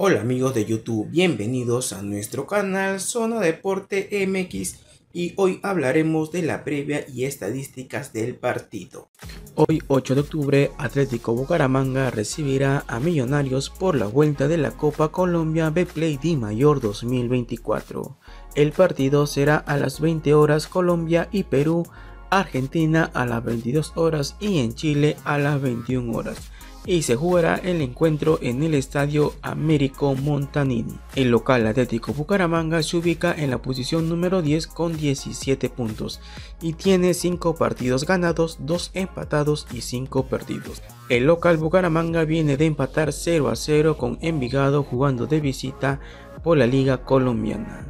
Hola amigos de YouTube, bienvenidos a nuestro canal Zona Deporte MX y hoy hablaremos de la previa y estadísticas del partido. Hoy 8 de octubre Atlético Bucaramanga recibirá a Millonarios por la vuelta de la Copa Colombia B-Play Di Mayor 2024. El partido será a las 20 horas Colombia y Perú, Argentina a las 22 horas y en Chile a las 21 horas y se jugará el encuentro en el estadio Américo Montanini. El local Atlético Bucaramanga se ubica en la posición número 10 con 17 puntos y tiene 5 partidos ganados, 2 empatados y 5 perdidos. El local Bucaramanga viene de empatar 0 a 0 con Envigado jugando de visita por la Liga Colombiana.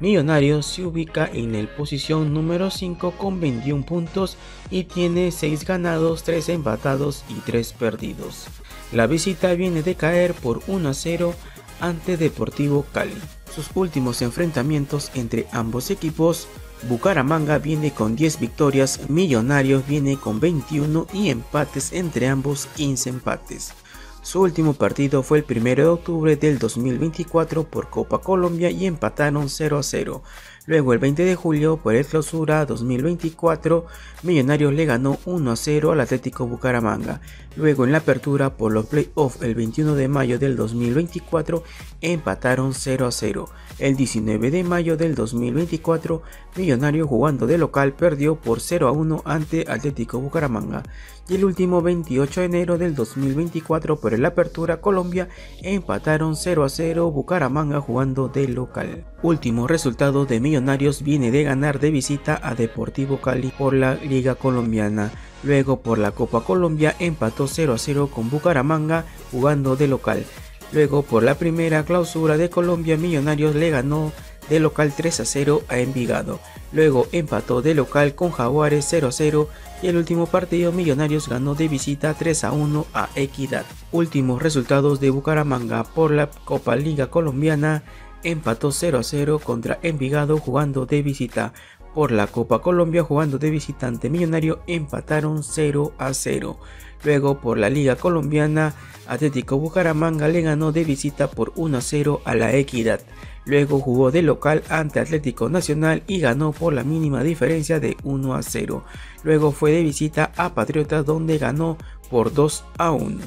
Millonarios se ubica en la posición número 5 con 21 puntos y tiene 6 ganados, 3 empatados y 3 perdidos. La visita viene de caer por 1 a 0 ante Deportivo Cali. Sus últimos enfrentamientos entre ambos equipos, Bucaramanga viene con 10 victorias, Millonarios viene con 21 y empates entre ambos 15 empates. Su último partido fue el 1 de octubre del 2024 por Copa Colombia y empataron 0 a 0. Luego el 20 de julio por el clausura 2024, Millonarios le ganó 1 a 0 al Atlético Bucaramanga. Luego en la apertura por los playoffs el 21 de mayo del 2024 empataron 0 a 0. El 19 de mayo del 2024, Millonarios jugando de local perdió por 0 a 1 ante Atlético Bucaramanga. Y el último 28 de enero del 2024 por el Apertura Colombia empataron 0 a 0 Bucaramanga jugando de local. Último resultado de Millonarios viene de ganar de visita a Deportivo Cali por la Liga Colombiana. Luego por la Copa Colombia empató 0 a 0 con Bucaramanga jugando de local. Luego por la primera clausura de Colombia Millonarios le ganó de local 3 a 0 a Envigado. Luego empató de local con Jaguares 0 a 0 y el último partido Millonarios ganó de visita 3 a 1 a Equidad. Últimos resultados de Bucaramanga por la Copa Liga Colombiana empató 0 a 0 contra Envigado jugando de visita. Por la Copa Colombia jugando de visitante millonario empataron 0 a 0. Luego por la Liga Colombiana Atlético Bucaramanga le ganó de visita por 1 a 0 a la Equidad. Luego jugó de local ante Atlético Nacional y ganó por la mínima diferencia de 1 a 0. Luego fue de visita a Patriotas donde ganó por 2 a 1.